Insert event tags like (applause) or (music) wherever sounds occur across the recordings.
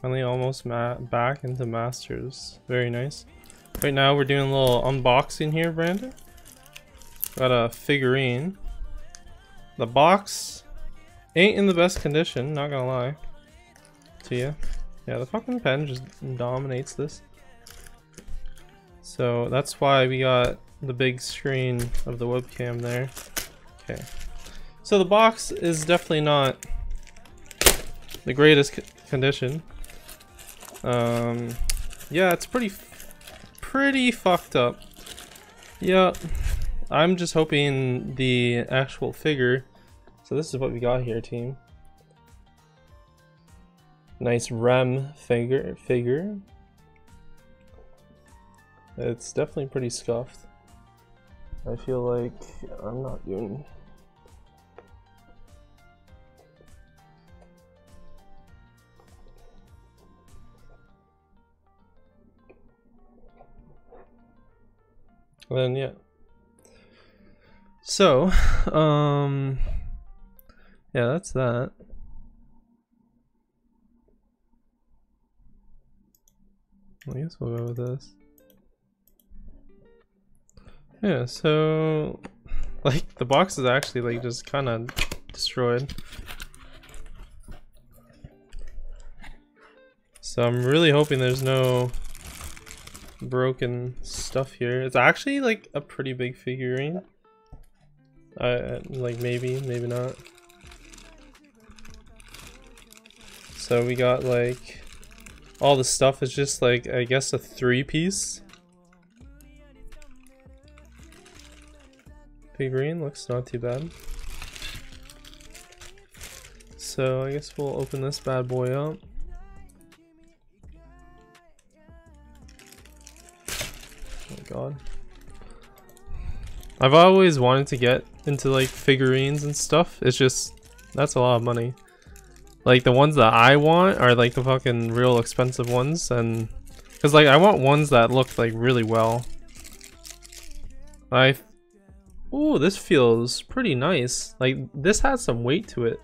Finally almost back into Masters. Very nice. Right now we're doing a little unboxing here, Brandon. Got a figurine. The box ain't in the best condition, not gonna lie to you. Yeah, the fucking pen just dominates this. So that's why we got the big screen of the webcam there. Okay. So the box is definitely not the greatest condition. Um, yeah, it's pretty, pretty fucked up. Yeah, I'm just hoping the actual figure. So this is what we got here, team. Nice Rem figure. Figure. It's definitely pretty scuffed. I feel like I'm not doing then yeah. So (laughs) um yeah that's that. I guess we'll go with this. Yeah so (laughs) like the box is actually like just kind of destroyed. So I'm really hoping there's no broken stuff here. It's actually like a pretty big figurine. Uh, like maybe, maybe not. So we got like all the stuff is just like I guess a three piece. Figurine looks not too bad. So I guess we'll open this bad boy up. God. I've always wanted to get into like figurines and stuff. It's just, that's a lot of money. Like the ones that I want are like the fucking real expensive ones and because like I want ones that look like really well. I, oh this feels pretty nice. Like this has some weight to it.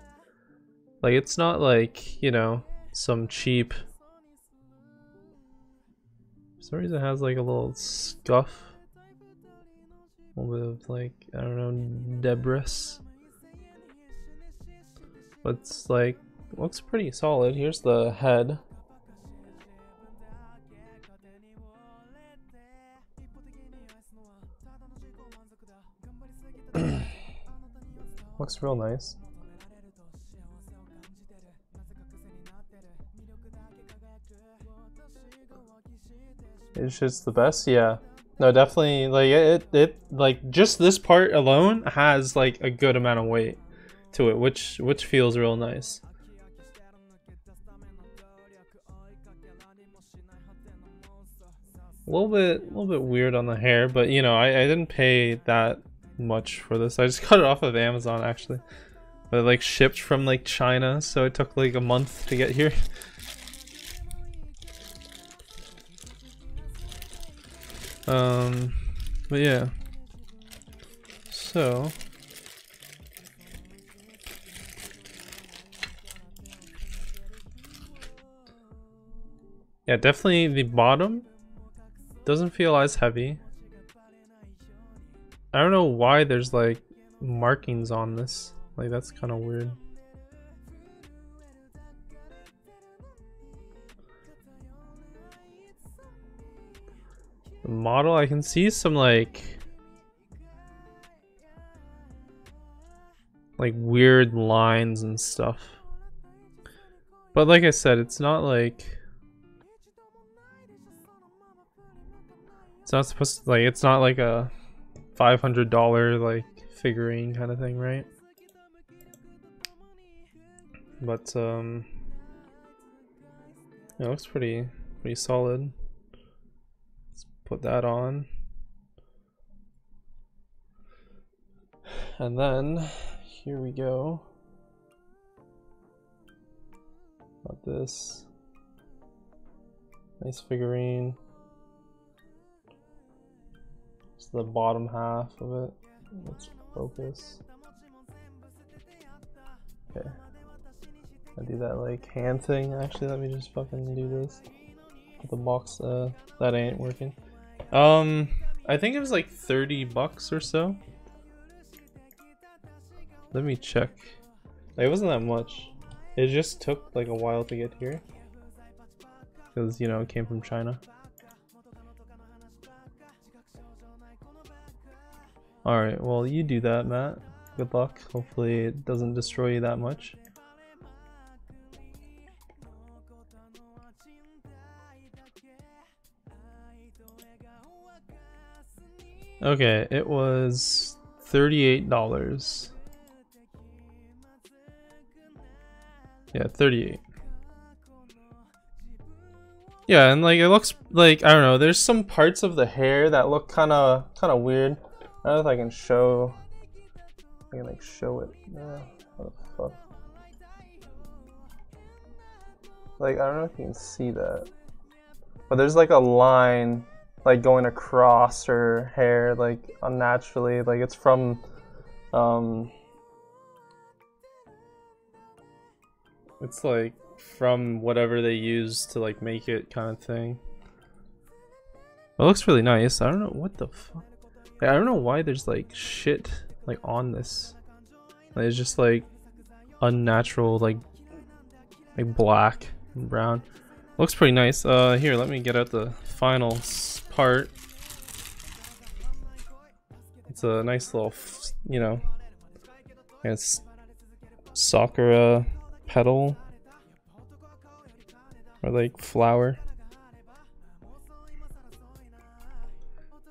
Like it's not like, you know, some cheap some reason it has like a little scuff. A little bit of like, I don't know, debris. But it's like, looks pretty solid. Here's the head. (clears throat) looks real nice. It's just the best, yeah. No, definitely, like, it, it, like, just this part alone has, like, a good amount of weight to it, which, which feels real nice. A little bit, a little bit weird on the hair, but, you know, I, I didn't pay that much for this. I just (laughs) got it off of Amazon, actually. But, like, shipped from, like, China, so it took, like, a month to get here. Um, but yeah. So. Yeah, definitely the bottom doesn't feel as heavy. I don't know why there's like markings on this. Like that's kind of weird. Model, I can see some like like weird lines and stuff. But like I said, it's not like it's not supposed to like it's not like a five hundred dollar like figurine kind of thing, right? But um it looks pretty pretty solid put that on. And then here we go. Got this. Nice figurine. It's the bottom half of it. Let's focus. Okay. I do that like hand thing. Actually, let me just fucking do this. The box, uh, that ain't working. Um, I think it was like 30 bucks or so. Let me check. It wasn't that much. It just took like a while to get here. Because, you know, it came from China. Alright, well you do that, Matt. Good luck. Hopefully it doesn't destroy you that much. Okay, it was $38. Yeah, 38. Yeah, and like it looks like I don't know, there's some parts of the hair that look kind of kind of weird. I don't know if I can show I can like show it. Uh? Like I don't know if you can see that. But there's like a line like going across her hair like unnaturally like it's from um it's like from whatever they use to like make it kind of thing. It looks really nice. I don't know what the fuck i don't know why there's like shit like on this. Like, it's just like unnatural like like black and brown. Looks pretty nice. Uh here let me get out the final part. It's a nice little, you know, it's Sakura petal or like flower.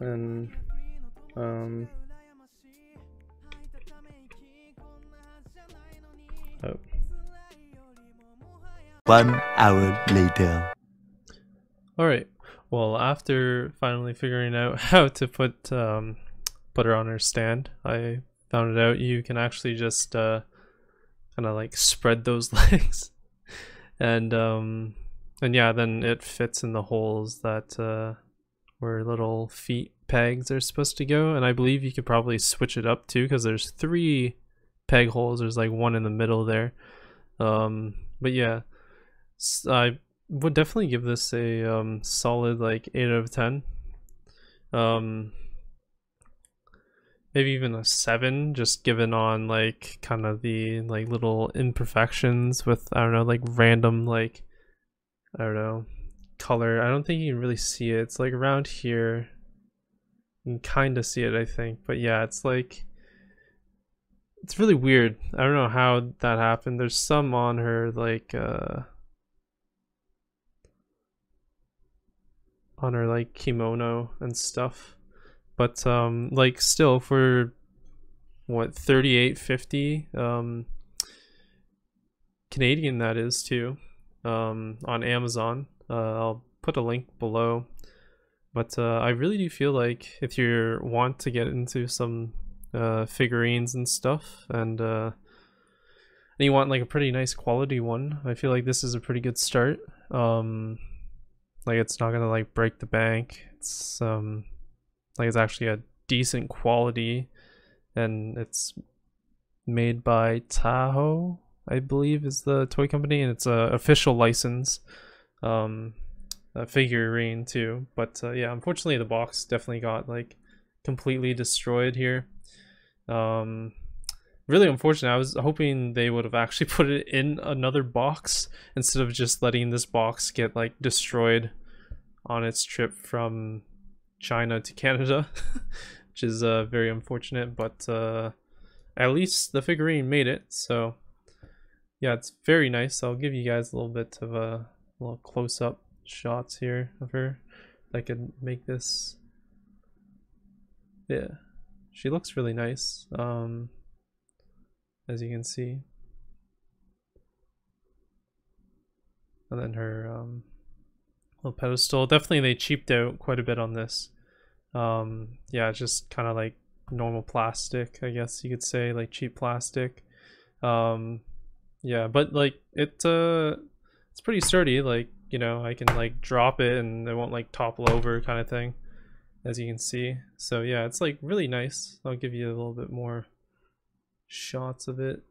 And um oh. One hour later. All right. Well, after finally figuring out (laughs) how to put um, put her on her stand, I found it out you can actually just uh, kind of like spread those (laughs) legs, and um, and yeah, then it fits in the holes that uh, where little feet pegs are supposed to go. And I believe you could probably switch it up too, because there's three peg holes. There's like one in the middle there. Um, but yeah, I would definitely give this a um, solid like 8 out of 10 um maybe even a 7 just given on like kind of the like little imperfections with i don't know like random like i don't know color. I don't think you can really see it. It's like around here. You can kind of see it i think. But yeah it's like it's really weird. I don't know how that happened. There's some on her like uh on her like kimono and stuff. But um like still for what 38.50 um Canadian that is too um on Amazon. Uh, I'll put a link below. But uh, I really do feel like if you want to get into some uh, figurines and stuff and uh, and you want like a pretty nice quality one I feel like this is a pretty good start. Um like it's not gonna like break the bank. It's um like it's actually a decent quality and it's made by Taito, I believe is the toy company and it's a official license. Um a figurine too. But uh, yeah, unfortunately the box definitely got like completely destroyed here. Um really unfortunate. I was hoping they would have actually (laughs) put it in another box instead of just letting this box get like destroyed on its trip from China to Canada, (laughs) which is uh, very unfortunate, but uh, at least the figurine made it. So yeah, it's very nice. I'll give you guys a little bit of a little close up shots here of her. I could make this. Yeah, she looks really nice. Um, as you can see. And then her um, little pedestal. Definitely they cheaped out quite a bit on this. Um, yeah, just kind of like normal plastic, I guess you could say, like cheap plastic. Um, yeah, but like it, uh, it's pretty sturdy. Like you know, I can like drop it and it won't like topple over, kind of thing, as you can see. So yeah, it's like really nice. I'll give you a little bit more shots of it.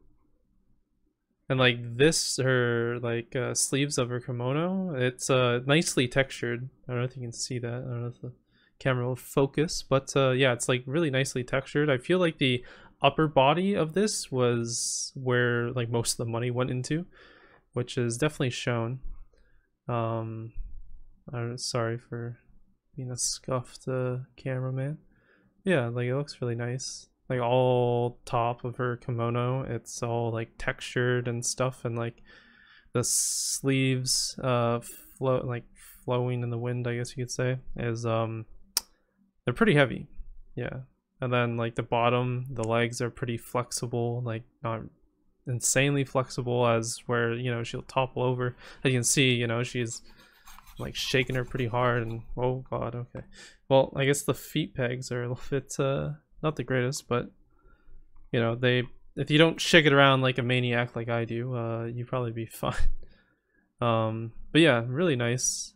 and like this her like uh, sleeves of her kimono it's uh nicely textured. I don't know if you can see that. I don't know if the camera will focus but uh yeah it's like really nicely textured. I feel like the upper body of this was where like most of the money went into which is definitely shown. Um i'm sorry for being a scuffed uh, cameraman. Yeah like it looks really nice like all top of her kimono. It's all like textured and stuff and like the sleeves uh flow like flowing in the wind i guess you could say is um they're pretty heavy. Yeah. And then like the bottom the legs are pretty flexible like not insanely flexible as where you know she'll topple over. As you can see you know she's like shaking her pretty hard and oh god okay. Well i guess the feet pegs are a little bit uh not the greatest, but you know, they if you don't shake it around like a maniac like I do, uh, you probably be (laughs) fine. um, but yeah, really nice,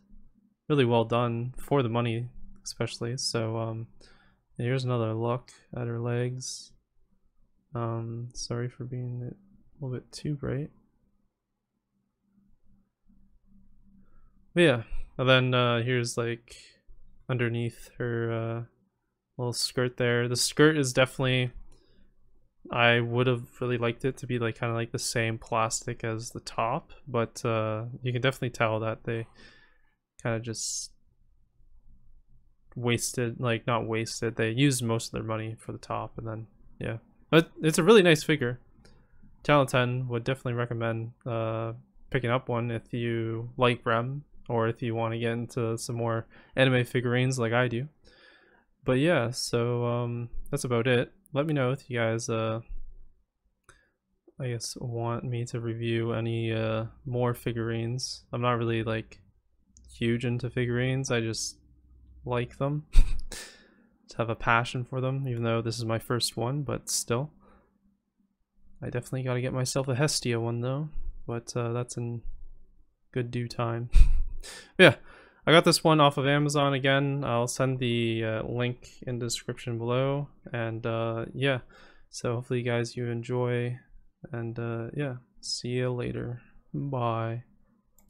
really well done for the money, especially. So um, here's another look at her legs. Um, sorry for being a little bit too bright. But yeah, and then uh, here's like underneath her uh, little skirt there. The skirt is definitely I would have really liked it to be like kind of like the same plastic as the top, but uh, you can definitely tell that they kind of just wasted, like not wasted, they used most of their money for the top and then, yeah. But it's a really nice figure. Channel 10 would definitely recommend uh, picking up one if you like Rem or if you want to get into some more anime figurines like I do but yeah, so um, that's about it. Let me know if you guys, uh, I guess, want me to review any uh, more figurines. I'm not really like huge into figurines. I just like them. (laughs) to have a passion for them, even though this is my first one, but still. I definitely got to get myself a Hestia one though, but uh, that's in good due time. (laughs) yeah. I got this one off of Amazon again. I'll send the uh, link in the description below. And uh, yeah, so hopefully you guys you enjoy. And uh, yeah, see you later. Bye.